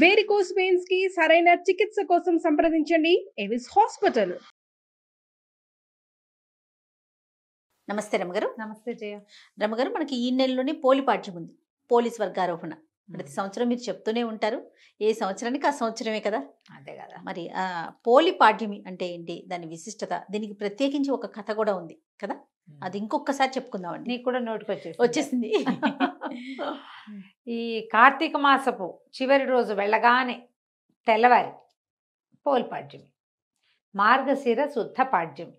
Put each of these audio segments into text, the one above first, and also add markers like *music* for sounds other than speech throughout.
Varicose వెయిన్స్కి సరైన చికిత్స కోసం సంప్రదించండి. ఎవిస్ హాస్పిటల్ నమస్తే రమగారు. నమస్తే జయ. రమగారు మనకి ఈ నెలలోనే పోలి పాఠ్యం ఉంది. పోలీస్ వర్గారోహణ ప్రతి సంవత్సరం మీరు చెప్తూనే ఉంటారు. ఏ సంవత్సరానికి ఆ సంవత్సరమే కదా? అంతే కదా. మరి ఆ పోలి పాఠ్యమి అంటే ఏంటి? దాని విశిష్టత దీనికి ప్రత్యేకించి ఒక కథ కూడా ఉంది కదా? అది ఇంకొకసారి చెప్పుకుందామండి. నీకు కూడా నోటికి వచ్చేసి వచ్చేసింది. ఈ కార్తీక మాసపు చివరి రోజు వెళ్ళగానే తెల్లవారి పోల్పాడ్యమి మార్గశిర శుద్ధ పాడ్యమి.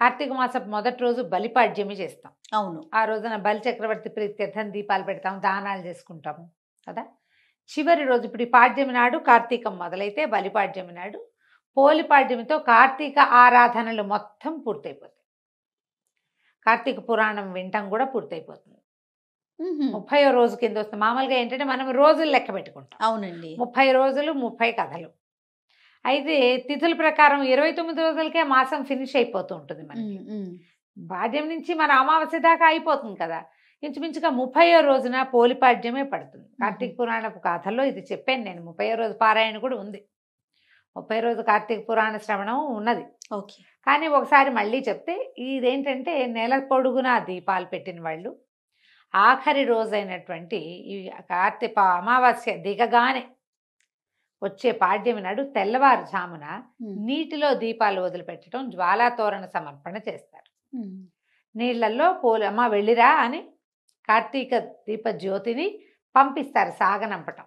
కార్తీక మాసపు మొదటి రోజు బలిపాడ్యమి చేస్తాం. అవును. ఆ రోజున బలి చక్రవర్తి ప్రీత్యర్థం దీపాలు పెడతాం దానాలు చేసుకుంటాము కదా? చివరి రోజు ఇప్పుడు ఈ పాడ్యమి నాడు కార్తీకం మొదలైతే బలిపాడ్యమి నాడు పోలిపాడ్యమితో కార్తీక ఆరాధనలు మొత్తం పూర్తయిపోతాయి. కార్తీక పురాణం వింటం కూడా పూర్తయిపోతుంది. ఉహుం, ముప్పయో రోజు కింద వస్తుంది. మామూలుగా ఏంటంటే మనం రోజులు లెక్క పెట్టుకుంటాం. అవునండి. ముప్పై రోజులు ముప్పై కథలు. అయితే తిథుల ప్రకారం ఇరవై తొమ్మిది రోజులకే మాసం ఫినిష్ అయిపోతూ ఉంటుంది మనకి. పాడ్యం నుంచి మన అమావాస్య దాకా అయిపోతుంది కదా! ఇంచుమించుగా ముప్పయో రోజున పోలిపాడ్యమే పడుతుంది. కార్తీక పురాణపు కథల్లో ఇది చెప్పాను నేను. ముప్పయో రోజు పారాయణ కూడా ఉంది. ముప్పై రోజు కార్తీక పురాణ శ్రవణం ఉన్నది. ఓకే. కానీ ఒకసారి మళ్ళీ చెప్తే ఇదేంటంటే నెల పొడుగునా దీపాలు పెట్టిన వాళ్ళు ఆఖరి రోజైనటువంటి ఈ కార్తీక అమావాస్య దిగగానే వచ్చే పాడ్యమి నాడు తెల్లవారుజామున నీటిలో దీపాలు వదిలిపెట్టడం జ్వాలాతోరణ సమర్పణ చేస్తారు. నీళ్ళలో పోలు అమ్మ వెళ్ళిరా అని కార్తీక దీప జ్యోతిని పంపిస్తారు సాగనంపటం.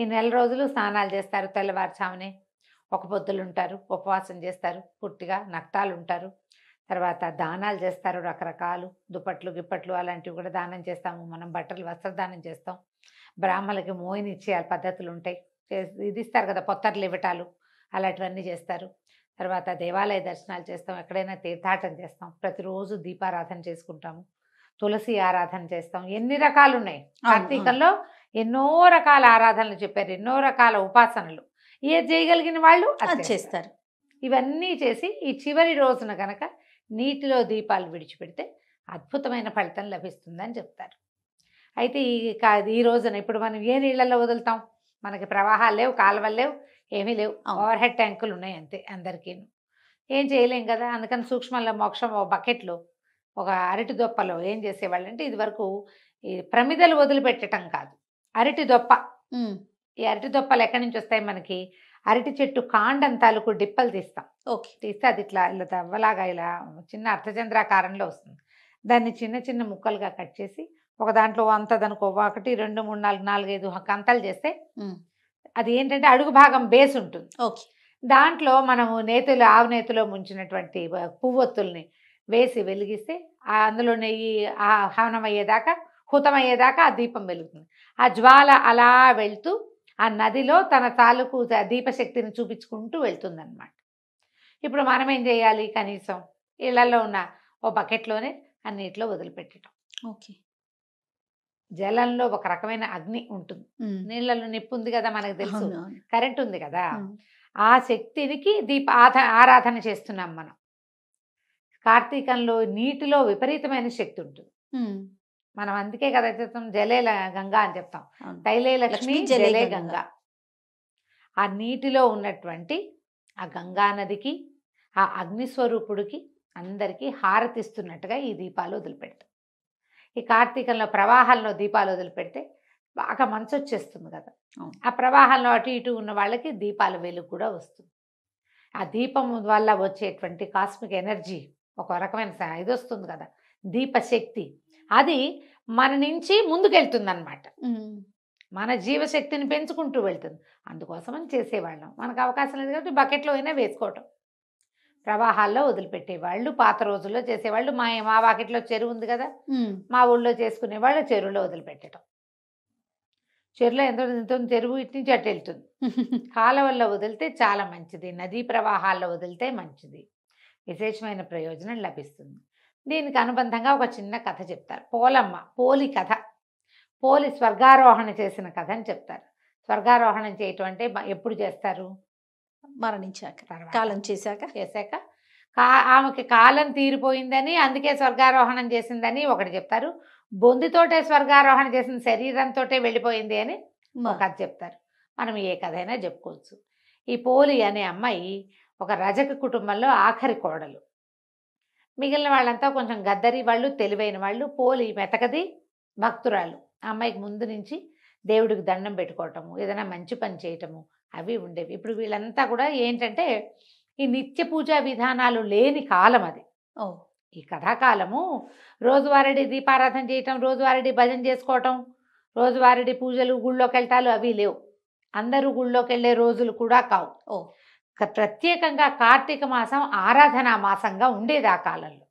ఈ నెల రోజులు స్నానాలు చేస్తారు తెల్లవారుజామునే. ఒక పొద్దులు ఉంటారు ఉపవాసం చేస్తారు పుట్టిగా నక్తాలు ఉంటారు తర్వాత దానాలు చేస్తారు రకరకాలు దుప్పట్లు గిప్పట్లు అలాంటివి కూడా దానం చేస్తాము. మనం బట్టలు వస్త్రదానం చేస్తాం. బ్రాహ్మణులకి మోయిని ఇచ్చే పద్ధతులు ఉంటాయి ఇది ఇస్తారు కదా పొత్తర్లు ఇవ్వటాలు అలాంటివన్నీ చేస్తారు. తర్వాత దేవాలయ దర్శనాలు చేస్తాం ఎక్కడైనా తీర్థాటన చేస్తాం. ప్రతిరోజు దీపారాధన చేసుకుంటాము. తులసి ఆరాధన చేస్తాం. ఎన్ని రకాలు ఉన్నాయి. కార్తీకంలో ఎన్నో రకాల ఆరాధనలు చెప్పారు ఎన్నో రకాల ఉపాసనలు. ఏది చేయగలిగిన వాళ్ళు అది చేస్తారు. ఇవన్నీ చేసి ఈ చివరి రోజున గనక నీటిలో దీపాలు విడిచిపెడితే అద్భుతమైన ఫలితం లభిస్తుందని చెప్తారు. అయితే ఈ కా- ఈ రోజున ఇప్పుడు మనం ఏ నీళ్ళల్లో వదులుతాం? మనకి ప్రవాహాలు లేవు కాలువలు లేవు ఏమీ లేవు. ఓవర్ హెడ్ ట్యాంకులు ఉన్నాయి అంతే అందరికీ ఏం చేయలేం కదా? అందుకని సూక్ష్మంలో మోక్షం ఒక బకెట్లో ఒక అరటి దొప్పలో ఏం చేసేవాళ్ళు అంటే ఇది వరకు ఈ ప్రమిదలు వదిలిపెట్టడం కాదు. అరటి దొప్ప. ఈ అరటి దొప్పలు ఎక్కడి నుంచి వస్తాయి మనకి? అరటి చెట్టు కాండం తాలూకు డిప్పలు తీస్తాం. ఓకే. తీస్తే అది ఇట్లా ఇలా దవ్వలాగా ఇలా చిన్న అర్థచంద్రాకారంలో వస్తుంది. దాన్ని చిన్న చిన్న ముక్కలుగా కట్ చేసి ఒక దాంట్లో అంత దానికి ఒకటి రెండు మూడు నాలుగు నాలుగైదు కంతలు చేస్తే అది ఏంటంటే అడుగు భాగం బేస్ ఉంటుంది. ఓకే. దాంట్లో మనము నేతులు ఆవు నేతిలో ముంచినటువంటి పువ్వొత్తుల్ని వేసి వెలిగిస్తే అందులో నెయ్యి ఆ హవనం అయ్యేదాకా హుతం అయ్యేదాకా ఆ దీపం వెలుగుతుంది. ఆ జ్వాల అలా వెళ్తూ ఆ నదిలో తన తాలూకు దీపశక్తిని చూపించుకుంటూ వెళ్తుందన్నమాట. ఇప్పుడు మనం ఏం చేయాలి కనీసం? ఇళ్ళలో ఉన్న ఓ బకెట్లోనే ఆ నీటిలో వదిలిపెట్టడం. ఓకే. జలంలో ఒక రకమైన అగ్ని ఉంటుంది. నీళ్ళలో నిప్పు ఉంది కదా మనకు తెలుసు. కరెంట్ ఉంది కదా. ఆ శక్తినికి దీప ఆధ ఆరాధన చేస్తున్నాం మనం. కార్తీకంలో నీటిలో విపరీతమైన శక్తి ఉంటుంది. మనం అందుకే కదా చెప్తాం? జలే గంగా అని చెప్తాం. తైలే లక్ష్మి జలే గంగా. ఆ నీటిలో ఉన్నటువంటి ఆ గంగా నదికి ఆ అగ్నిస్వరూపుడికి అందరికీ హారతిస్తున్నట్టుగా ఈ దీపాలు వదిలిపెడతాం. ఈ కార్తీకంలో ప్రవాహంలో దీపాలు వదిలిపెడితే బాగా మంచు వచ్చేస్తుంది కదా. ఆ ప్రవాహంలో అటు ఇటు ఉన్న వాళ్ళకి దీపాల వెలుగు కూడా వస్తుంది. ఆ దీపం వల్ల వచ్చేటువంటి కాస్మిక్ ఎనర్జీ ఒక రకమైన ఇది వస్తుంది కదా. దీపశక్తి. అది మన నుంచి ముందుకెళ్తుంది అనమాట ఉమ్, మన జీవశక్తిని పెంచుకుంటూ వెళ్తుంది. అందుకోసమని చేసేవాళ్ళం. మనకు అవకాశం లేదు కాబట్టి బకెట్లో అయినా వేసుకోవటం. ప్రవాహాల్లో వదిలిపెట్టేవాళ్ళు పాత రోజుల్లో చేసేవాళ్ళు మా మా వాకిట్లో చెరువు ఉంది కదా మా ఊళ్ళో చేసుకునేవాళ్ళు చెరువులో వదిలిపెట్టడం చెరువులో ఎంత ఉంటుంది చెరువు ఇటు నుంచి అటు వెళ్తుంది. కాలువల్లో వదిలితే చాలా మంచిది నదీ ప్రవాహాల్లో వదిలితే మంచిది. విశేషమైన ప్రయోజనం లభిస్తుంది. దీనికి అనుబంధంగా ఒక చిన్న కథ చెప్తారు. పోలమ్మ పోలి కథ. పోలి స్వర్గారోహణ చేసిన కథ అని చెప్తారు. స్వర్గారోహణం చేయటం అంటే ఎప్పుడు చేస్తారు? మరణించాక కాలం చేశాక? చేశాక? కా ఆమెకి కాలం తీరిపోయిందని అందుకే స్వర్గారోహణం చేసిందని ఒకటి చెప్తారు. బొందితోటే స్వర్గారోహణ చేసిన శరీరంతోటే వెళ్ళిపోయింది అని కథ చెప్తారు. మనం ఏ కథ అయినా చెప్పుకోవచ్చు. ఈ పోలి అనే అమ్మాయి ఒక రజక కుటుంబంలో ఆఖరి కోడలు. మిగిలిన వాళ్ళంతా కొంచెం గద్దరి వాళ్ళు తెలివైన వాళ్ళు పోలి మెతకది భక్తురాలు. ఆ అమ్మాయికి ముందు నుంచి దేవుడికి దండం పెట్టుకోవటము ఏదైనా మంచి పని చేయటము అవి ఉండేవి. ఇప్పుడు వీళ్ళంతా కూడా ఏంటంటే ఈ నిత్య పూజా విధానాలు లేని కాలం అది. ఓ. ఈ కథాకాలము రోజువారీ దీపారాధన చేయటం రోజువారీ భజన చేసుకోవటం రోజువారీ పూజలు గుళ్ళోకి వెళ్ళటాలు అవి లేవు. అందరూ గుళ్ళోకి వెళ్ళే రోజులు కూడా కావు. ఓ. ప్రత్యేకంగా కార్తీక మాసం ఆరాధనా మాసంగా ఉండేది ఆ కాలంలో.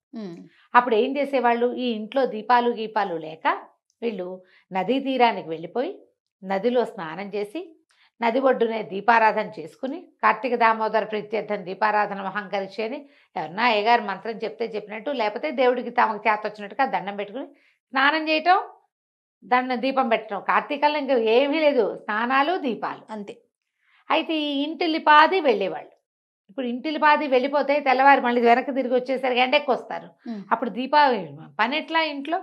అప్పుడు ఏం చేసేవాళ్ళు? ఈ ఇంట్లో దీపాలు గీపాలు లేక వీళ్ళు నదీ తీరానికి వెళ్ళిపోయి నదిలో స్నానం చేసి నది ఒడ్డునే దీపారాధన చేసుకుని కార్తీక దామోదర ప్రీత్యర్థం దీపారాధన మహంకరిచి అని ఎవరన్నా అయ్యగారు మంత్రం చెప్తే చెప్పినట్టు లేకపోతే దేవుడికి తమకు చేత వచ్చినట్టుగా దండం పెట్టుకుని స్నానం చేయటం దండ దీపం పెట్టడం కార్తీకంలో ఇంకా ఏమీ లేదు. స్నానాలు దీపాలు. అంతే. అయితే ఈ ఇంటిల్లిపాది వెళ్ళేవాళ్ళు. ఇప్పుడు ఇంటిల్లిపాది వెళ్ళిపోతే తెల్లవారు మళ్ళీ వెనక్కి తిరిగి వచ్చేసరికి ఎండెక్కి వస్తారు. అప్పుడు దీపావళి పని ఎట్లా ఇంట్లో?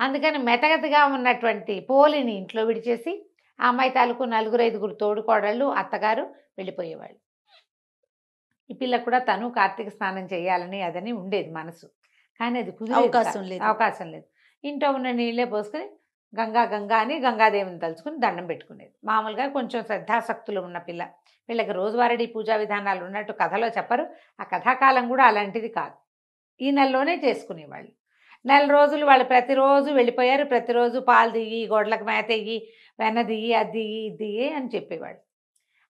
అందుకని మెతగతిగా ఉన్నటువంటి పోలిని ఇంట్లో విడిచేసి ఆ అమ్మాయి తాలూకు నలుగురు ఐదుగురు తోడుకోడళ్ళు అత్తగారు వెళ్ళిపోయేవాళ్ళు. ఈ పిల్ల కూడా తను కార్తీక స్నానం చేయాలని అదని ఉండేది మనసు. కానీ అది కుదిరేది అవకాశం. లేదు. అవకాశం లేదు. ఇంట్లో ఉన్న నీళ్ళే పోసుకొని గంగా గంగా అని గంగాదేవిని తలుచుకుని దండం పెట్టుకునేది. మామూలుగా కొంచెం శ్రద్ధాసక్తులు ఉన్న పిల్ల. వీళ్ళకి రోజువారీ పూజా విధానాలు ఉన్నట్టు కథలో చెప్పరు. ఆ కథాకాలం కూడా అలాంటిది కాదు. ఈ నెలలోనే చేసుకునేవాళ్ళు. నెల రోజులు వాళ్ళు ప్రతిరోజు వెళ్ళిపోయారు. ప్రతిరోజు పాలు దిగి గోడలకు మేత ఇయ్యి వెన్న దిగి అది దిగి ఇది దిగి అని చెప్పేవాళ్ళు.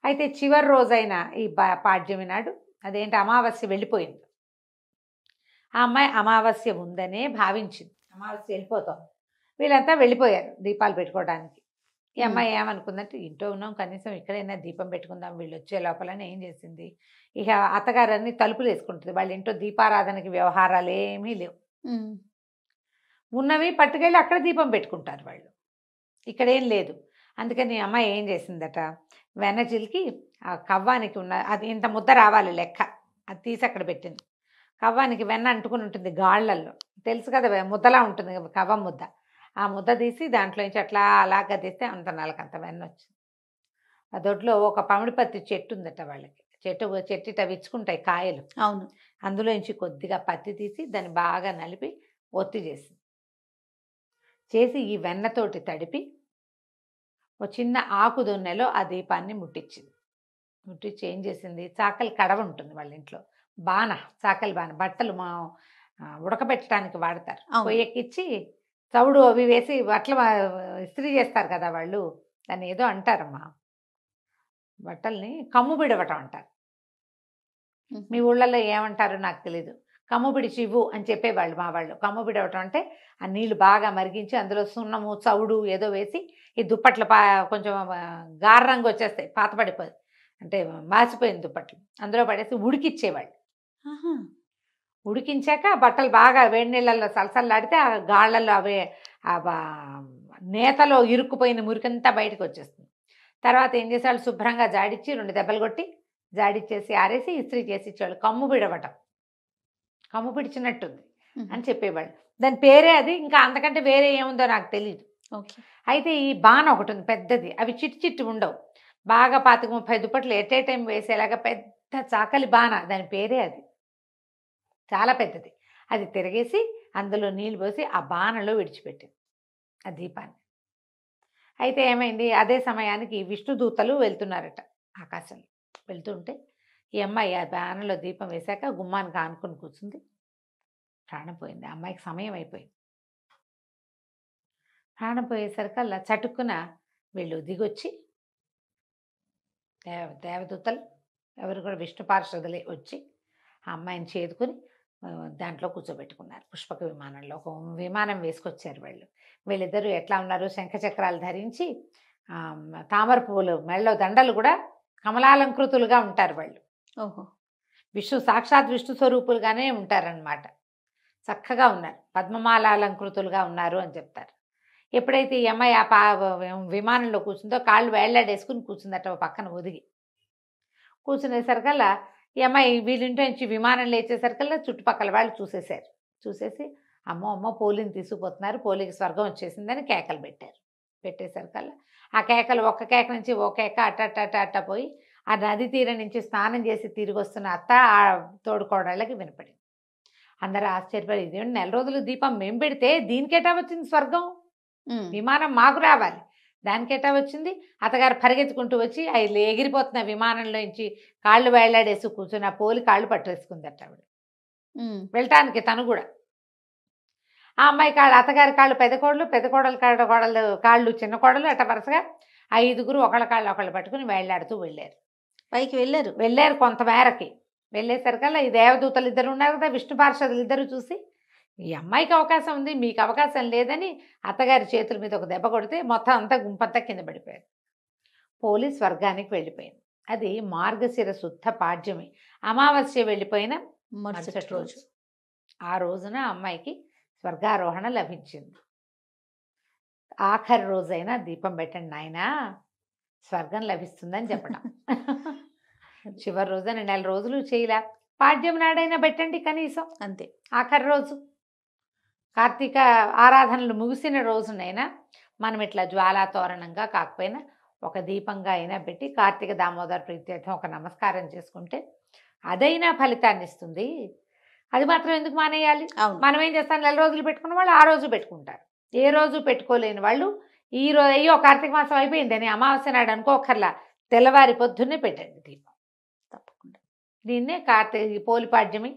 అయితే చివరి రోజైన ఈ పాడ్యమి నాడు అదేంటి అమావాస్య వెళ్ళిపోయింది. ఆ అమ్మాయి అమావాస్య ఉందనే భావించింది. అమావాస్య వెళ్ళిపోతాం. వీళ్ళంతా వెళ్ళిపోయారు దీపాలు పెట్టుకోవడానికి. ఈ అమ్మాయి ఏమనుకుందంటే ఇంట్లో ఉన్నాం కనీసం ఇక్కడైనా దీపం పెట్టుకుందాం వీళ్ళు వచ్చే లోపలనే ఏం చేసింది? ఇక అత్తగారన్ని తలుపులు వేసుకుంటుంది. వాళ్ళ ఇంట్లో దీపారాధనకి వ్యవహారాలు ఏమీ లేవు. ఉన్నవి పట్టుకెళ్ళి అక్కడ దీపం పెట్టుకుంటారు వాళ్ళు. ఇక్కడేం లేదు. అందుకని అమ్మాయి ఏం చేసిందట? వెన్న చిలికి ఆ కవ్వానికి ఉన్న అది ఇంత ముద్ద రావాలి లెక్క. అది తీసి అక్కడ పెట్టింది. కవ్వానికి వెన్న అంటుకుని ఉంటుంది గాళ్ళల్లో. తెలుసు కదా ముద్దలా ఉంటుంది కవ్వం ముద్ద. ఆ ముద్ద తీసి దాంట్లో నుంచి అట్లా అలా గదిస్తే అంత నలకంత వెన్న వచ్చింది. ఆ దొడ్లో ఒక పమిడిపత్తి చెట్టు ఉందట వాళ్ళకి. చెట్టు చెట్టు ఇట్లా విచ్చుకుంటాయి కాయలు. అవును. అందులో నుంచి కొద్దిగా పత్తి తీసి దాన్ని బాగా నలిపి ఒత్తి చేసింది. చేసి ఈ వెన్నతోటి తడిపి ఒక చిన్న ఆకు దొన్నెలో ఆ దీపాన్ని ముట్టించింది ముట్టించి ఏం చేసింది? చాకలి కడవ ఉంటుంది వాళ్ళ ఇంట్లో. బాణ చాకలి బాణ బట్టలు మా ఉడకబెట్టడానికి వాడతారు. అవును. పొయ్యెక్కిచ్చి చవుడు అవి వేసి బట్టలు ఇస్త్రీ చేస్తారు కదా వాళ్ళు. దాన్ని ఏదో అంటారమ్మా. బట్టల్ని కమ్ము బిడవటం అంటారు. మీ ఊళ్ళల్లో ఏమంటారో నాకు తెలీదు. కమ్ము పిడిచి ఇవ్వు అని చెప్పేవాళ్ళు మా వాళ్ళు. కమ్ము పిడవటం అంటే ఆ నీళ్ళు బాగా మరిగించి అందులో సున్నము చవుడు ఏదో వేసి ఈ దుప్పట్లు పా కొంచెం ఆ, గార రంగు వచ్చేస్తాయి. పాత పడిపోయి అంటే మాసిపోయిన దుప్పట్లు. అందులో పడేసి ఉడికిచ్చేవాళ్ళు. ఉడికించాక బట్టలు బాగా వేడి నీళ్ళల్లో సలసల్లాడితే ఆ గాళ్ళల్లో అవే నేతలో ఇరుక్కుపోయిన మురికంతా బయటకు వచ్చేస్తుంది. తర్వాత ఏం చేసేవాళ్ళు? శుభ్రంగా జాడిచ్చి రెండు దెబ్బలు కొట్టి జాడిచ్చేసి ఆరేసి ఇస్త్రీ చేసి ఇచ్చేవాళ్ళు కమ్ము పిడవటం కమ్ము పిడిచినట్టుంది అని చెప్పేవాళ్ళు. దాని పేరే అది ఇంకా అంతకంటే వేరే ఏముందో నాకు తెలియదు ఓకే. అయితే ఈ బాణ ఒకటి ఉంది పెద్దది. అవి చిట్టి చిట్టి ఉండవు. బాగా పాతిక ముప్పై దుప్పట్లు ఎట్ ఏ టైం వేసేలాగా పెద్ద చాకలి బాణ దాని పేరే అది. చాలా పెద్దది. అది తిరిగేసి అందులో నీళ్ళు పోసి ఆ బాణలో విడిచిపెట్టింది ఆ దీపాన్ని. అయితే ఏమైంది? అదే సమయానికి విష్ణుదూతలు వెళ్తున్నారట ఆకాశంలో. వెళ్తుంటే ఈ అమ్మాయి ఆ బాణలో దీపం వేశాక గుమ్మానికి ఆనుకొని కూర్చుంది. ప్రాణం పోయింది. ఆ అమ్మాయికి సమయం అయిపోయింది. ప్రాణం పోయేసరికల్లా చటుక్కున వీళ్ళు దిగొచ్చి దేవ దేవదూతలు ఎవరు కూడా విష్ణు పార్షదులే వచ్చి ఆ అమ్మాయిని చేదుకుని దాంట్లో కూర్చోబెట్టుకున్నారు. పుష్పక విమానంలో ఒక విమానం వేసుకొచ్చారు వాళ్ళు. వీళ్ళిద్దరూ ఎట్లా ఉన్నారు? శంఖచక్రాలు ధరించి తామర పువ్వులు మెళ్ళో దండలు కూడా కమలాలంకృతులుగా ఉంటారు వాళ్ళు. ఓహో. విష్ణు సాక్షాత్ విష్ణు స్వరూపులుగానే ఉంటారనమాట చక్కగా ఉన్నారు. పద్మమాలాలంకృతులుగా ఉన్నారు అని చెప్తారు. ఎప్పుడైతే ఈ అమ్మాయి ఆ పా విమానంలో కూర్చుందో కాళ్ళు వేళ్ళాడేసుకుని కూర్చుందట పక్కన ఒదిగి. కూర్చునేసరికల్లా ఈ అమ్మాయి వీళ్ళింటి నుంచి విమానం లేచేసరికల్లా చుట్టుపక్కల వాళ్ళు చూసేశారు. చూసేసి అమ్మో అమ్మో పోలిని తీసుకుపోతున్నారు పోలికి స్వర్గం వచ్చేసిందని కేకలు పెట్టారు. పెట్టేసరికల్లా ఆ కేకలు ఒక్క కేక నుంచి ఓ కేక అట్ట అట్ట అట్ట అట్ట పోయి ఆ నది తీరం నుంచి స్నానం చేసి తిరిగి వస్తున్న అత్త ఆ తోడుకోడళ్ళకి వినపడింది. అందరూ ఆశ్చర్యపడి ఇదేంటి నెల రోజులు దీపం మేము పెడితే దీనికేటా వచ్చింది స్వర్గం. విమానం మాకు రావాలి. దానికేటా వచ్చింది? అత్తగారు పరిగెత్తుకుంటూ వచ్చి అవి ఎగిరిపోతున్న విమానంలో నుంచి కాళ్ళు వేలాడేసి కూర్చుని ఆ పోలి కాళ్ళు పట్టేసుకుందట ఆవిడ. వెళ్ళటానికి తను కూడా. ఆ అమ్మాయి కాళ్ళు అత్తగారి కాళ్ళు పెద్ద కోడలు పెద్ద కోడలు కాళ్ళ కోడలు కాళ్ళు చిన్న కోడలు అట్ట వరుసగా ఐదుగురు ఒకళ్ళ కాళ్ళు ఒకళ్ళు పట్టుకుని వేలాడుతూ వెళ్ళారు. పైకి వెళ్ళారు? వెళ్ళారు కొంత మేరకి వెళ్ళేసరికల్లా ఈ దేవదూతలు ఇద్దరు ఉన్నారు కదా విష్ణు పార్షదులు ఇద్దరు చూసి ఈ అమ్మాయికి అవకాశం ఉంది మీకు అవకాశం లేదని అత్తగారి చేతుల మీద ఒక దెబ్బ కొడితే మొత్తం అంతా గుంపంతా కింద పడిపోయారు. పోలీస్ వర్గానికి వెళ్ళిపోయింది. అది మార్గశిర శుద్ధ పాడ్యమి. అమావాస్య వెళ్ళిపోయిన మరుసటి రోజు. ఆ రోజున అమ్మాయికి స్వర్గారోహణ లభించింది. ఆఖరి రోజైనా దీపం పెట్టండి నాయనా స్వర్గం లభిస్తుందని చెప్పడం. *laughs* చివరి రోజున నెల రోజులు చేయలే. పాడ్యం నాడైనా పెట్టండి కనీసం. అంతే. ఆఖరి రోజు. కార్తీక ఆరాధనలు ముగిసిన రోజునైనా మనం ఇట్లా జ్వాలా తోరణంగా కాకపోయినా ఒక దీపంగా అయినా పెట్టి కార్తీక దామోదర ప్రీత్యర్థం ఒక నమస్కారం చేసుకుంటే అదైనా ఫలితాన్ని ఇస్తుంది. అది మాత్రం ఎందుకు మానేయాలి? మనం ఏం చేస్తాం? నెల రోజులు పెట్టుకున్న వాళ్ళు ఆ రోజు పెట్టుకుంటారు. ఏ రోజు పెట్టుకోలేని వాళ్ళు ఈ రోజు అయ్యో కార్తీక మాసం అయిపోయిందని అమావాస్య నాడు అనుకోకర్లా తెల్లవారి పొద్దున్నే పెట్టండి దీపం. తప్పకుండా. దీన్నే కార్తీక పోలిపాడ్యమి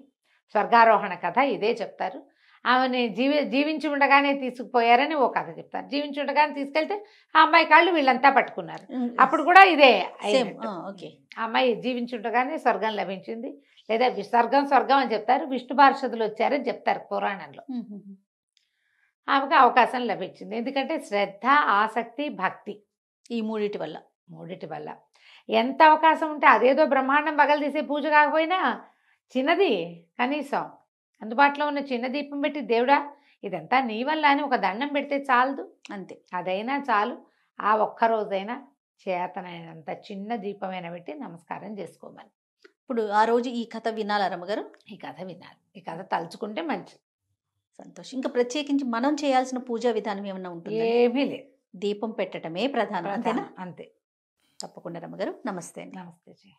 స్వర్గారోహణ కథ ఇదే చెప్తారు. ఆమెని జీవి జీవించి ఉండగానే తీసుకుపోయారని ఓ కథ చెప్తారు. జీవించి ఉండగానే తీసుకెళ్తే ఆ అమ్మాయి కాళ్ళు వీళ్ళంతా పట్టుకున్నారు. అప్పుడు కూడా ఇదే. ఓకే. ఆ అమ్మాయి జీవించుండగానే స్వర్గం లభించింది. లేదా స్వర్గం స్వర్గం అని చెప్తారు. విష్ణు పార్షదులు వచ్చారని చెప్తారు పురాణంలో. ఆమెకు అవకాశం లభించింది. ఎందుకంటే శ్రద్ధ ఆసక్తి భక్తి. ఈ మూడిటి వల్ల. మూడిటి వల్ల. ఎంత అవకాశం ఉంటే అదేదో బ్రహ్మాండం పగలు తీసే పూజ కాకపోయినా చిన్నది కనీసం. అందుబాటులో ఉన్న చిన్న దీపం పెట్టి దేవుడా ఇదంతా నీ వల్ల అని ఒక దండం పెడితే చాలదు. అంతే. అదైనా చాలు. ఆ ఒక్క రోజైనా చేతనైనంత చిన్న దీపమైనా పెట్టి నమస్కారం చేసుకోమని. ఇప్పుడు ఆ రోజు ఈ కథ వినాలా రమ్మగారు? ఈ కథ వినాలి. ఈ కథ తలుచుకుంటే మంచిది. సంతోషం. ఇంకా ప్రత్యేకించి మనం చేయాల్సిన పూజా విధానం ఏమన్నా ఉంటుందా ఏమీ లేదు. దీపం పెట్టడమే ప్రధానం. అంతేనా? అంతే. తప్పకుండా రమ్మగారు. నమస్తే నమస్తే జీ